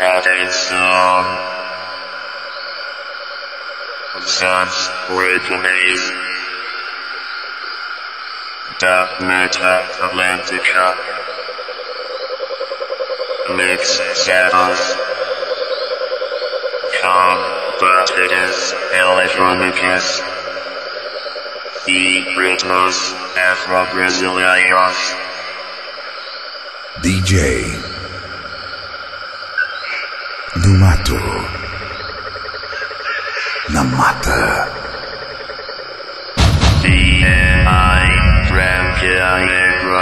Atenção. Um, Suns originais da Mata Atlântica. Mixados com batidas eletrônicas e ritmos afro-brasileiros. DJ do mato na mata. DNI Frankia Negro